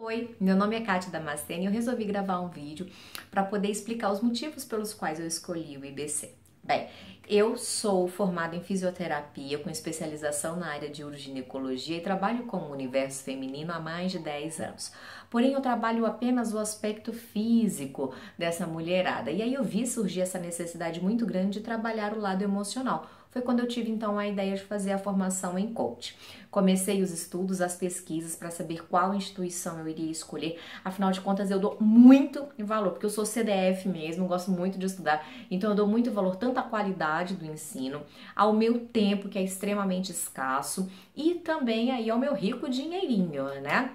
Oi, meu nome é Kátia Damasceno e eu resolvi gravar um vídeo para poder explicar os motivos pelos quais eu escolhi o IBC. Bem, eu sou formada em fisioterapia com especialização na área de urginecologia e trabalho com o universo feminino há mais de 10 anos. Porém, eu trabalho apenas o aspecto físico dessa mulherada. E aí eu vi surgir essa necessidade muito grande de trabalhar o lado emocional foi quando eu tive então a ideia de fazer a formação em coach. Comecei os estudos, as pesquisas para saber qual instituição eu iria escolher. Afinal de contas, eu dou muito valor, porque eu sou CDF mesmo, gosto muito de estudar, então eu dou muito valor tanto à qualidade do ensino, ao meu tempo que é extremamente escasso e também aí ao meu rico dinheirinho, né?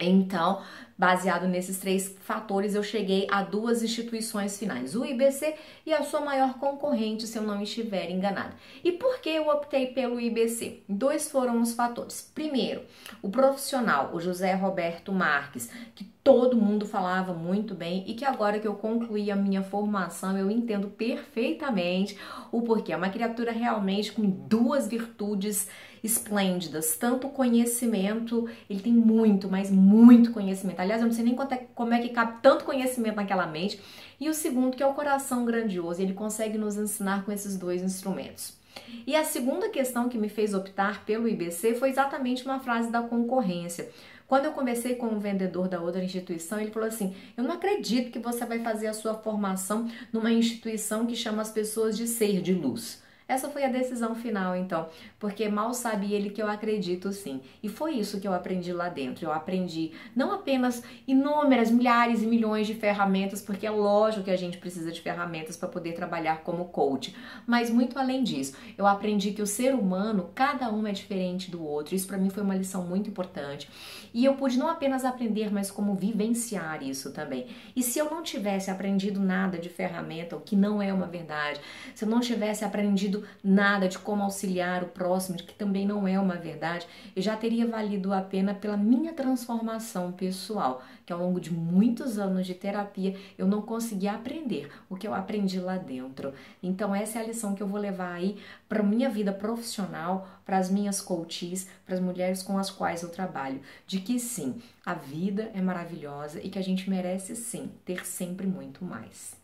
Então, baseado nesses três fatores, eu cheguei a duas instituições finais, o IBC e a sua maior concorrente, se eu não estiver enganada. E por que eu optei pelo IBC? Dois foram os fatores. Primeiro, o profissional, o José Roberto Marques, que todo mundo falava muito bem e que agora que eu concluí a minha formação, eu entendo perfeitamente o porquê. É uma criatura realmente com duas virtudes esplêndidas, tanto conhecimento, ele tem muito, mas muito conhecimento. Aliás, eu não sei nem é, como é que cabe tanto conhecimento naquela mente. E o segundo, que é o coração grandioso, ele consegue nos ensinar com esses dois instrumentos. E a segunda questão que me fez optar pelo IBC foi exatamente uma frase da concorrência. Quando eu conversei com um vendedor da outra instituição, ele falou assim: Eu não acredito que você vai fazer a sua formação numa instituição que chama as pessoas de ser de luz. Essa foi a decisão final, então, porque mal sabe ele que eu acredito sim. E foi isso que eu aprendi lá dentro. Eu aprendi não apenas inúmeras, milhares e milhões de ferramentas, porque é lógico que a gente precisa de ferramentas para poder trabalhar como coach, mas muito além disso, eu aprendi que o ser humano, cada um é diferente do outro. Isso para mim foi uma lição muito importante. E eu pude não apenas aprender, mas como vivenciar isso também. E se eu não tivesse aprendido nada de ferramenta, o que não é uma verdade, se eu não tivesse aprendido nada de como auxiliar o próximo, que também não é uma verdade, eu já teria valido a pena pela minha transformação pessoal, que ao longo de muitos anos de terapia eu não consegui aprender o que eu aprendi lá dentro. Então essa é a lição que eu vou levar aí para minha vida profissional, para as minhas coaches, para as mulheres com as quais eu trabalho, de que sim, a vida é maravilhosa e que a gente merece sim ter sempre muito mais.